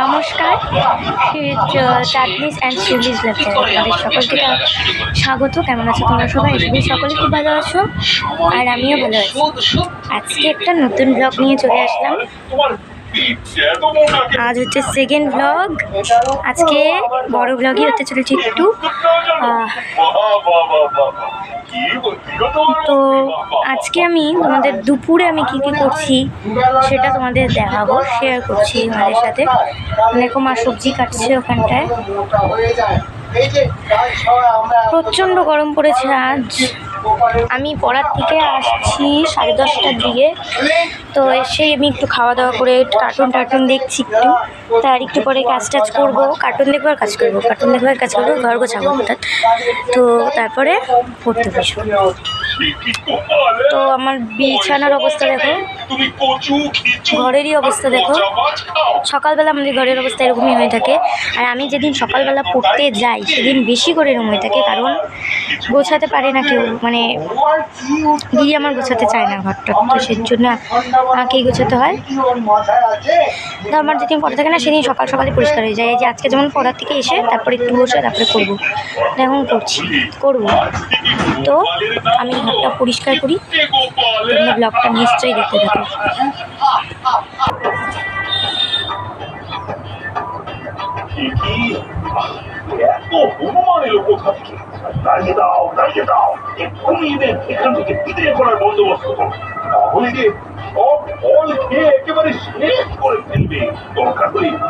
নমস্কার। চাটনিস and Chillies blog আমাদের সকলকে স্বাগত। কেমন আছো তোমরা সবাই? তুমি সকলে খুব ভালো আছো। আর আমিও ভালো আছি। আজকে একটা নতুন ব্লগ নিয়ে চলে আসলাম। আজ হচ্ছে সেকেন্ড ব্লগ আজকে বড় ব্লগই হতে চলেছে একটু। তো আজকে আমি তোমাদের দুপুরে আমি কি কি করছি সেটা তোমাদের দেখাবো শেয়ার করছি তোমাদের সাথে। অনেক মা সবজি কাটছে ওখানটায়। প্রচণ্ড গরম পড়েছে আজ। আমি পড়ার থেকে আসছি সাড়ে দশটার দিকে। তো এসে আমি একটু খাওয়া দাওয়া করে কার্টুন টার্টুন দেখছি একটু। তার একটু পরে কাজ টাজ করব। কার্টুন দেখব আর কাজ করব। কার্টুন দেখবার কাজ করব, ঘর গোছাবো হঠাৎ তো তারপরে পড়তে বসবো। তো আমার বিছানার অবস্থা দেখো। ঘরেরই অবস্থা দেখো। সকালবেলা আমাদের ঘরের অবস্থা এরকমই হয়ে থাকে। আর আমি যেদিন সকালবেলা পড়তে যাই সেদিন বেশি করে এরকম হয়ে থাকে কারণ গোছাতে পারে না কেউ। মানে দিদি আমার গোছাতে চায় না ঘরটা তো সেই জন্য আমাকেই গোছাতে হয়। তো আমার যেদিন পড়া থাকে না সেদিন সকাল সকালে পরিষ্কার হয়ে যায়। যে আজকে যেমন পড়ার থেকে এসে তারপরে একটু বসে তারপরে করব। এখন করছি করব। তো আমি ঘরটা পরিষ্কার করি। ব্লগটা নিশ্চয়ই দেখতে থাকো। বন্দোবস্ত একেবারে শেষ ফেলবে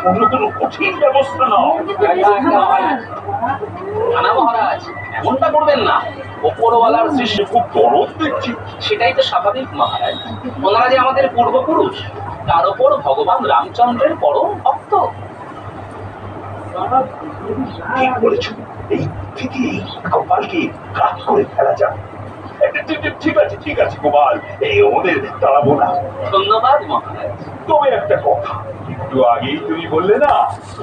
অন্য কোনো কঠিন ব্যবস্থা নাও মহারাজ। এমনটা করবেন না। ওপরওয়ালার সৃষ্টি খুব দরদ দেখছি সেটাই তো স্বাভাবিক মহারাজ। ওনারা যে আমাদের পূর্বপুরুষ তার উপর ভগবান রামচন্দ্রের পরম ভক্ত। ঠিক বলেছ। এই থেকে এই গোপালকে কাজ করে ফেলা যাক। ঠিক- আছে ঠিক আছে গোপাল। এই ওদের তাড়াবো না। ধন্যবাদ মহারাজ। তবে একটা কথা। একটু আগেই তুমি বললে না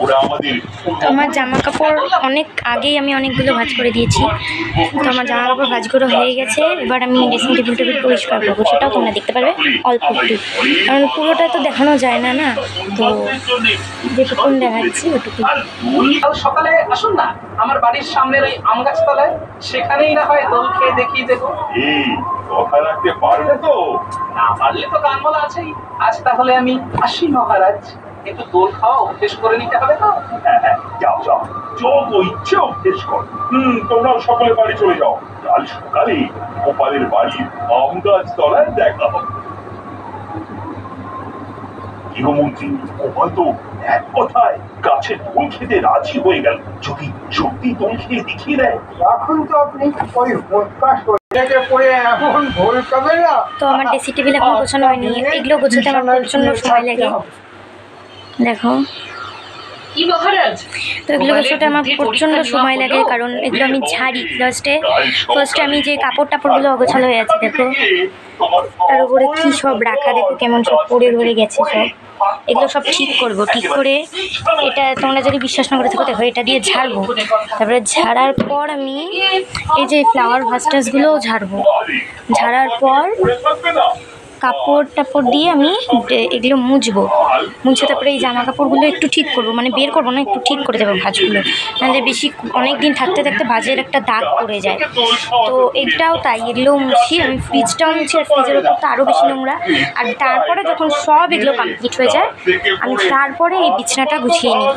ওরা আমাদের তো আমার জামা কাপড় অনেক আগেই আমি অনেকগুলো ভাজ করে দিয়েছি। তো আমার জামা কাপড় ভাজ করে হয়ে গেছে এবার আমি ড্রেসিং টেবিল টেবিল পরিষ্কার করব সেটাও তোমরা দেখতে পারবে অল্প একটু। কারণ পুরোটা তো দেখানো যায় না না? তো যেটুকুন দেখাচ্ছি ওটুকু সকালে আসুন না আমার বাড়ির সামনের ওই আম গাছতলায় সেখানেই না হয় দোল খেয়ে দেখিয়ে দেবো এই কথা রাখতে পারবে তো? না পারলে তো গান বলা আছেই। আজ তাহলে আমি আসি মহারাজ। একটু দোল খাওয়া অভ্যেস করে নিতে হবে তো? হ্যাঁ হ্যাঁ যাও যাও। যত ইচ্ছে অভ্যেস কর। হুম তোমরাও সকলে বাড়ি চলে যাও। কাল সকালে গোপালের বাড়ির আম গাছ তলায় দেখা হবে। গৃহমন্ত্রী গোপাল তো এক কথায় গাছের দোল খেতে রাজি হয়ে গেল। যদি সত্যি দোল খেয়ে দেখিয়ে দেয়। এখন তো আপনি ওই ফোকাস করে পড়ে এমন ভুল করবেন তো আমার ড্রেসিং টেবিল এখন গোছানো হয়নি। এগুলো গোছাতে আমার প্রচণ্ড সময় লাগে। দেখো তো এগুলো গোছাতে আমার প্রচণ্ড সময় লাগে কারণ এগুলো আমি ঝাড়ি ফার্স্টে ফার্স্টে আমি যে কাপড় টাপড়গুলো অগোছালো হয়ে আছে দেখো তার উপরে কী সব রাখা দেখো কেমন সব পড়ে ধরে গেছে সব এগুলো সব ঠিক করব ঠিক করে এটা তোমরা যদি বিশ্বাস না করে থাকো দেখো এটা দিয়ে ঝাড়বো তারপরে ঝাড়ার পর আমি এই যে ফ্লাওয়ার ভাস্টাসগুলোও ঝাড়বো ঝাড়ার পর কাপড় টাপড় দিয়ে আমি এগুলো মুছবো। মুছে তারপরে এই জামা কাপড়গুলো একটু ঠিক করব। মানে বের করব না একটু ঠিক করে দেবো ভাঁজগুলো। নাহলে বেশি অনেক দিন থাকতে থাকতে ভাজের একটা দাগ পড়ে যায়। তো এটাও তাই এগুলো মুছি আমি ফ্রিজটাও মুছি আর ফ্রিজের ওপর তো আরও বেশি নোংরা। আর তারপরে যখন সব এগুলো কমপ্লিট হয়ে যায় আমি তারপরে এই বিছানাটা গুছিয়ে নিই।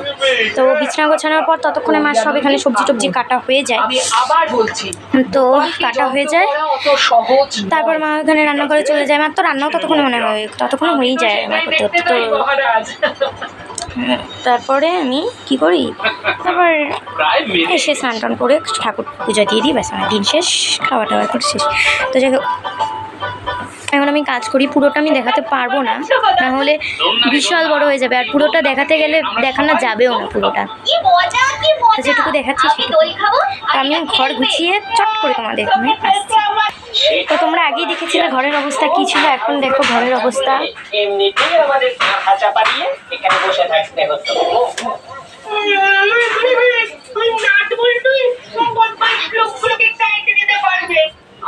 তো বিছানা গোছানোর পর ততক্ষণে মাছ সব এখানে সবজি টবজি কাটা হয়ে যায়। আবার বলছি তো কাটা হয়ে যায়। তারপর মা ওখানে রান্না করে চলে যায়। তো রান্নাও ততক্ষণ মনে হয় ততক্ষণ হয়েই যায় আমার করতে করতে তো তারপরে আমি কি করি? তারপর এসে স্নান টান করে ঠাকুর পূজা দিয়ে দিই ব্যাস আমার দিন শেষ খাওয়া করে শেষ। তো যাই হোক এখন আমি কাজ করি পুরোটা আমি দেখাতে পারব না। না হলে বিশাল বড় হয়ে যাবে আর পুরোটা দেখাতে গেলে দেখানো যাবেও না পুরোটা। তো যেটুকু দেখাচ্ছি আমি সেটুকু। দই আমি ঘর গুছিয়ে চট করে তোমাদের এখানে আসছি। তো তোমরা আগেই দেখেছিলে ঘরের অবস্থা কী ছিল এখন দেখো ঘরের অবস্থা। এমনিতেই আমাদের মাথা চাপা দিয়ে এখানে বসে থাকতে হতো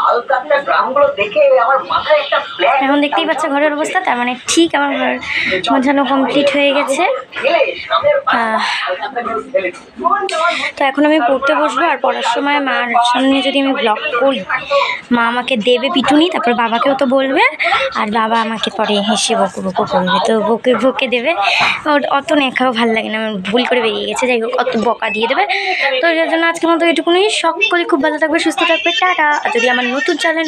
আলকাত্তা গ্রামগুলো দেখে আমার মাথায় একটা প্ল্যান এখন দেখতেই পাচ্ছ ঘরের অবস্থা, তার মানে ঠিক আমার ঘর মোছানো কমপ্লিট হয়ে গেছে। তো এখন আমি পড়তে বসবো আর পড়ার সময় মার সামনে যদি আমি ব্লগ করি, মা আমাকে দেবে পিটুনি, তারপর বাবাকেও তো বলবে, আর বাবা আমাকে পরে হেসে বকু বকু করবে, তো বকে বকে দেবে। ওর অত নেখাও ভালো লাগে না, আমার ভুল করে বেরিয়ে গেছে, যাই হোক, অত বকা দিয়ে দেবে। তো এর জন্য আজকের মতো এটুকুনি, সকলে খুব ভালো থাকবে, সুস্থ থাকবে, টাটা। আর যদি আমার নতুন চ্যানেল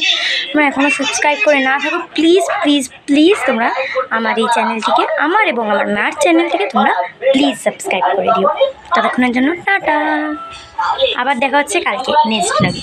তোমরা এখনও সাবস্ক্রাইব করে না থাকো প্লিজ প্লিজ প্লিজ তোমরা আমার এই চ্যানেলটিকে আমার এবং আমার মার চ্যানেলটিকে তোমরা প্লিজ সাবস্ক্রাইব করে দিও। ততক্ষণের জন্য টাটা। আবার দেখা হচ্ছে কালকে নেক্সট লাগে